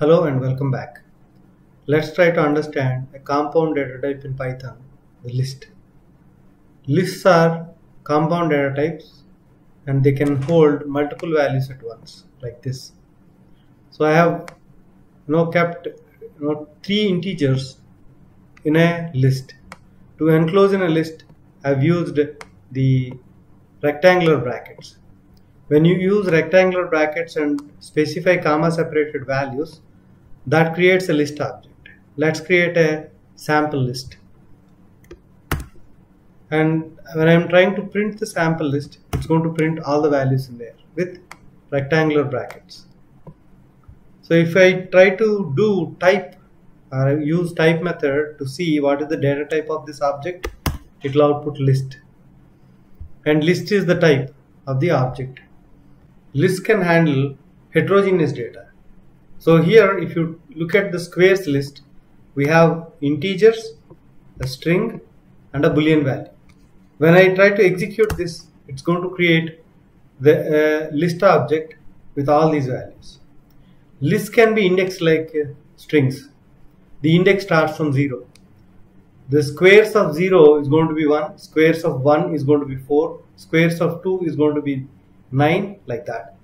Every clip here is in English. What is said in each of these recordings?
Hello and welcome back. Let's try to understand a compound data type in Python, the list. Lists are compound data types and they can hold multiple values at once like this. So I have you know kept you know three integers in a list. To enclose in a list I've used the rectangular brackets. When you use rectangular brackets and specify comma separated values, that creates a list object. Let's create a sample list. And when I'm trying to print the sample list, it's going to print all the values in there with rectangular brackets. So if I try to do type or use type method to see what is the data type of this object, it will output list. And list is the type of the object list can handle heterogeneous data. So here if you look at the squares list, we have integers, a string and a boolean value. When I try to execute this, it's going to create the uh, list object with all these values. List can be indexed like uh, strings. The index starts from 0. The squares of 0 is going to be 1, squares of 1 is going to be 4, squares of 2 is going to be 9 like that.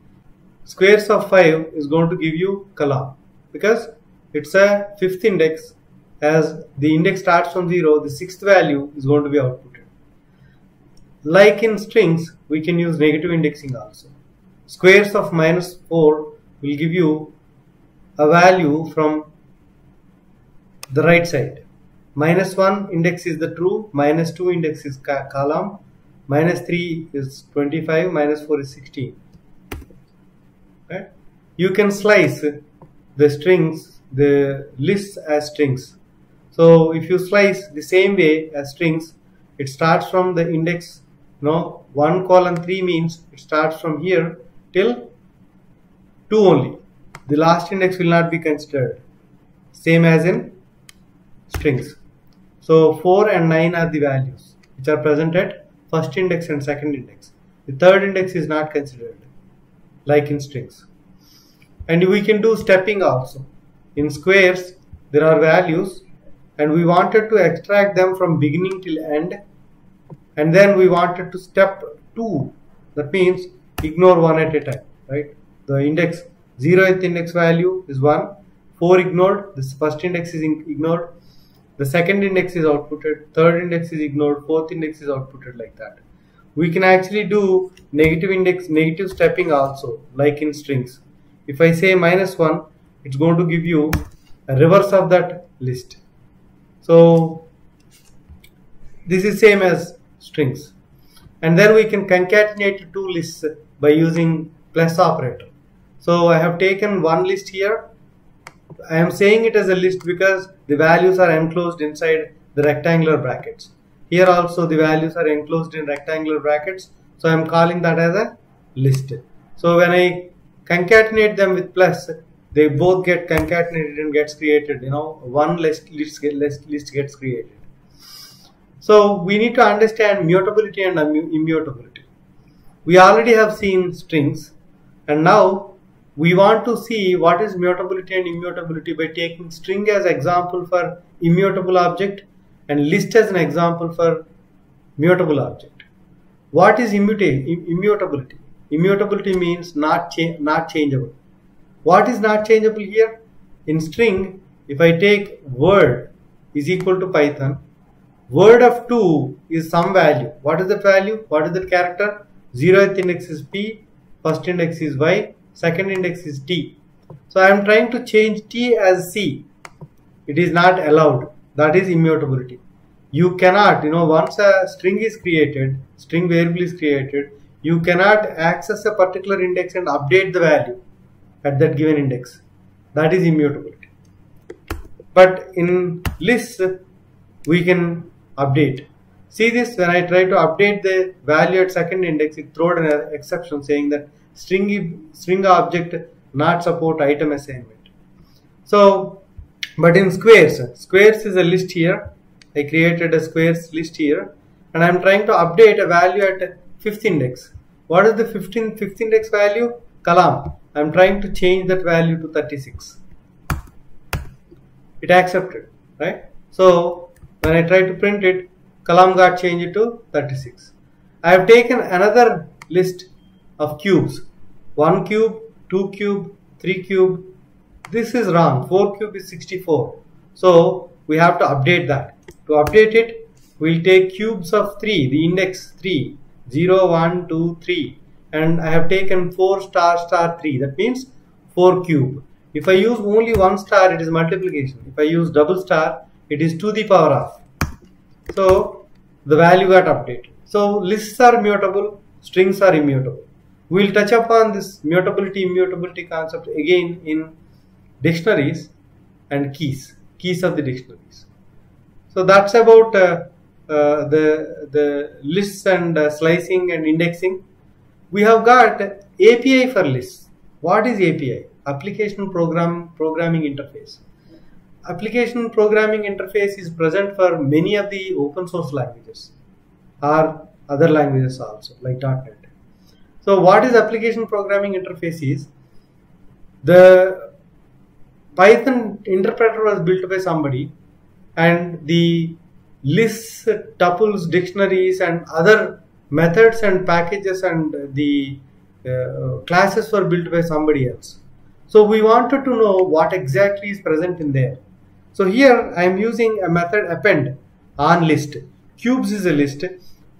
Squares of 5 is going to give you column because it's a fifth index as the index starts from 0 the sixth value is going to be outputted. Like in strings we can use negative indexing also. Squares of minus 4 will give you a value from the right side. Minus 1 index is the true, minus 2 index is column, minus 3 is 25 minus 4 is 16 okay? you can slice the strings the lists as strings. So if you slice the same way as strings it starts from the index. No 1 colon 3 means it starts from here till 2 only. The last index will not be considered. Same as in strings. So 4 and 9 are the values which are present at first index and second index. The third index is not considered like in strings. And we can do stepping also. In squares, there are values and we wanted to extract them from beginning till end and then we wanted to step 2 that means ignore one at a time right the index 0th index value is 1 4 ignored this first index is ignored the second index is outputted third index is ignored fourth index is outputted like that. We can actually do negative index negative stepping also like in strings. If i say minus 1 it's going to give you a reverse of that list. So this is same as strings. And then we can concatenate two lists by using plus operator. So i have taken one list here I am saying it as a list because the values are enclosed inside the rectangular brackets. Here also the values are enclosed in rectangular brackets. So I am calling that as a list. So when I concatenate them with plus, they both get concatenated and gets created. You know, one list, list, list, list gets created. So we need to understand mutability and immutability. We already have seen strings and now we want to see what is mutability and immutability by taking string as example for immutable object and list as an example for mutable object. What is immutability? Immutability means not, cha not changeable. What is not changeable here? In string, if I take word is equal to Python, word of 2 is some value. What is that value? What is that character? 0th index is P, first index is Y, second index is t. So I am trying to change t as c. It is not allowed. That is immutability. You cannot, you know, once a string is created, string variable is created, you cannot access a particular index and update the value at that given index. That is immutability. But in lists, we can update. See this, when I try to update the value at second index, it throws an exception saying that string string object not support item assignment. So but in squares squares is a list here. I created a squares list here. And I'm trying to update a value at fifth index. What is the 15th fifth index value? Column I'm trying to change that value to 36 it accepted, right? So when I try to print it, column got changed to 36. I have taken another list of cubes, 1 cube, 2 cube, 3 cube. This is wrong, 4 cube is 64. So we have to update that. To update it, we'll take cubes of 3, the index 3, 0, 1, 2, 3 and I have taken 4 star star 3 that means 4 cube. If I use only one star it is multiplication. If I use double star it is to the power of. So the value got updated. So lists are mutable, strings are immutable. We will touch upon this mutability immutability concept again in dictionaries and keys, keys of the dictionaries. So that's about uh, uh, the, the lists and uh, slicing and indexing. We have got API for lists. What is API? Application Program Programming Interface. Application Programming Interface is present for many of the open source languages or other languages also like .NET. So what is Application Programming Interface is the Python interpreter was built by somebody and the lists, tuples, dictionaries and other methods and packages and the uh, classes were built by somebody else. So we wanted to know what exactly is present in there. So here I am using a method append on list. Cubes is a list.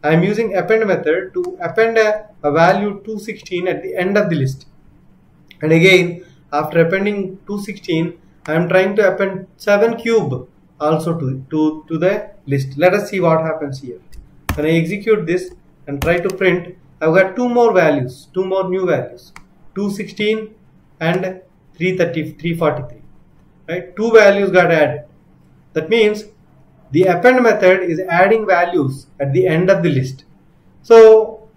I am using append method to append a, a value 216 at the end of the list. And again after appending 216 I am trying to append 7 cube also to, to, to the list. Let us see what happens here. When I execute this and try to print, I've got two more values, two more new values, 216 and 330, 343. Right? Two values got added. That means the append method is adding values at the end of the list. So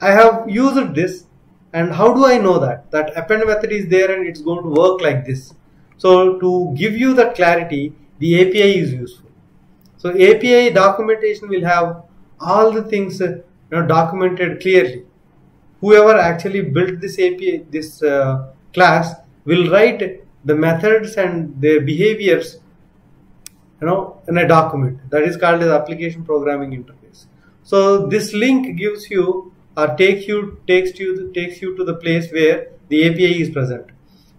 I have used this and how do I know that? That append method is there and it's going to work like this. So to give you that clarity, the API is useful. So API documentation will have all the things uh, you know, documented clearly. Whoever actually built this API, this uh, class will write the methods and their behaviors you know in a document. That is called as application programming interface. So this link gives you or takes you takes you takes you to the place where the api is present.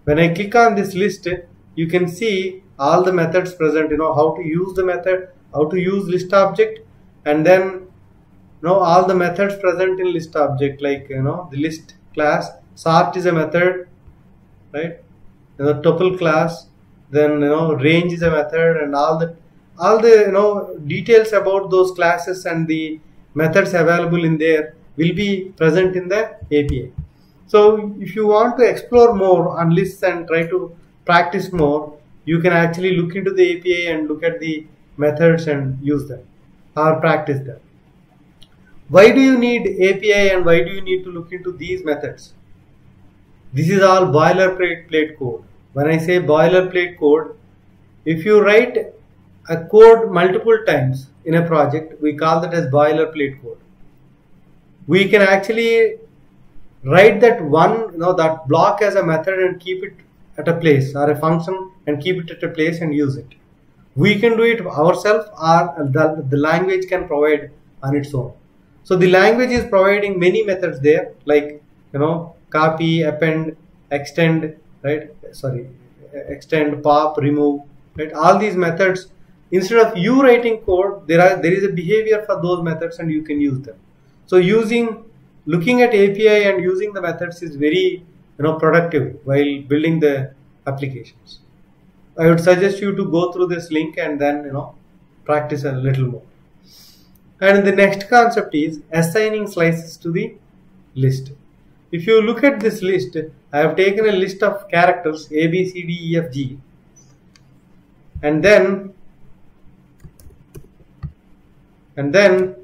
When i click on this list you can see all the methods present you know how to use the method how to use list object and then you know all the methods present in list object like you know the list class. Sort is a method right you know tuple class then you know range is a method and all the all the you know details about those classes and the methods available in there will be present in the API. So if you want to explore more on lists and try to practice more, you can actually look into the API and look at the methods and use them or practice them. Why do you need API and why do you need to look into these methods? This is all boilerplate plate code. When I say boilerplate code, if you write a code multiple times in a project, we call that as boilerplate code. We can actually write that one, you know, that block as a method and keep it at a place or a function and keep it at a place and use it. We can do it ourselves or the, the language can provide on its own. So the language is providing many methods there like, you know, copy, append, extend, right? Sorry, extend, pop, remove, right? All these methods, instead of you writing code, there are there is a behavior for those methods and you can use them. So using, looking at API and using the methods is very you know productive while building the applications. I would suggest you to go through this link and then you know practice a little more. And the next concept is assigning slices to the list. If you look at this list, I have taken a list of characters A, B, C, D, E, F, G, and then and then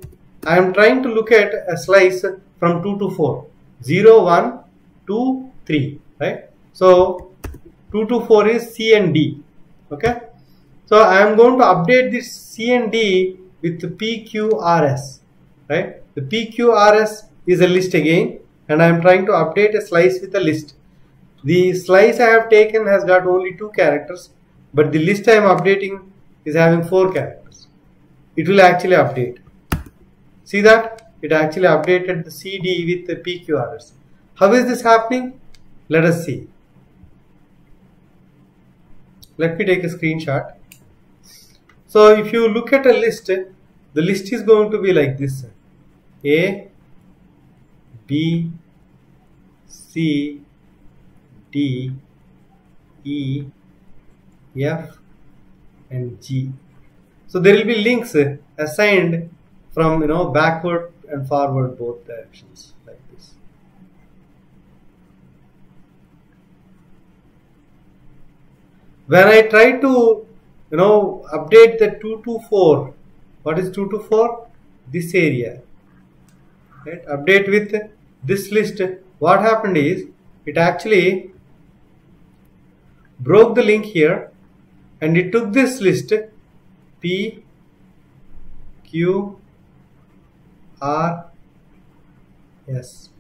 I am trying to look at a slice from 2 to 4 0 1 2 3 right? So 2 to 4 is C and D okay? So I am going to update this C and D with PQRS right? The PQRS is a list again and I am trying to update a slice with a list the slice I have taken has got only two characters but the list I am updating is having four characters. It will actually update. See that? It actually updated the CD with the PQRS. How is this happening? Let us see. Let me take a screenshot. So if you look at a list, the list is going to be like this. A, B, C, D, E, F and G. So there will be links assigned from you know backward and forward both directions like this. When I try to you know update the 224, what is 224? This area. Right? Update with this list. What happened is it actually broke the link here and it took this list P Q R S.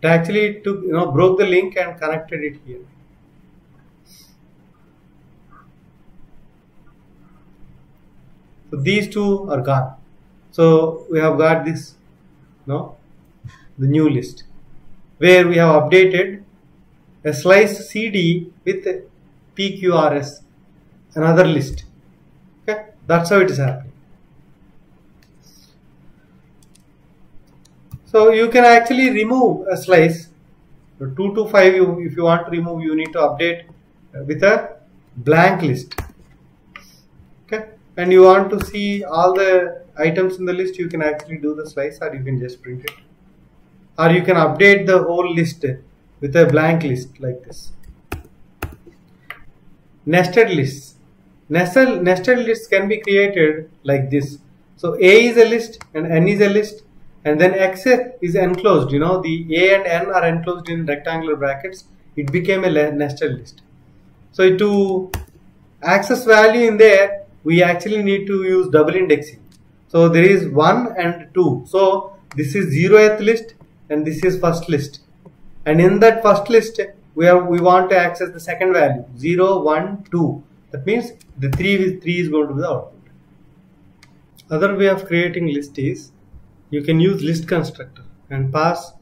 It actually took you know broke the link and connected it here. So these two are gone so we have got this no? The new list where we have updated a slice CD with PQRS another list. Okay? That's how it is happening. So you can actually remove a slice 2 to 5 you, if you want to remove you need to update uh, with a blank list. Okay? And you want to see all the items in the list you can actually do the slice or you can just print it. Or you can update the whole list with a blank list like this. Nested lists. Nested, nested lists can be created like this. So a is a list and n is a list and then x is enclosed. You know the a and n are enclosed in rectangular brackets. It became a nested list. So to access value in there we actually need to use double indexing so there is 1 and 2 so this is 0th list and this is first list. And in that first list we have we want to access the second value 0 1 2 that means the 3 is 3 is going to be the output. Other way of creating list is you can use list constructor and pass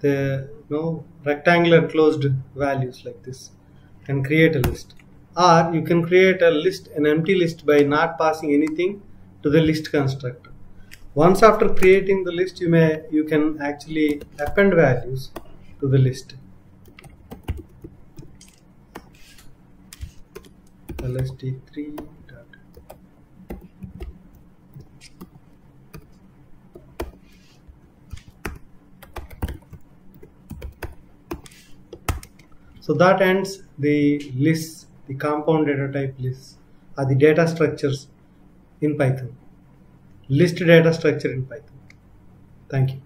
the you know, rectangular closed values like this and create a list. Or you can create a list an empty list by not passing anything to the list constructor once after creating the list you may you can actually append values to the list. Lst3 dot. So that ends the lists the compound data type lists. Are the data structures in python. List data structure in python. Thank you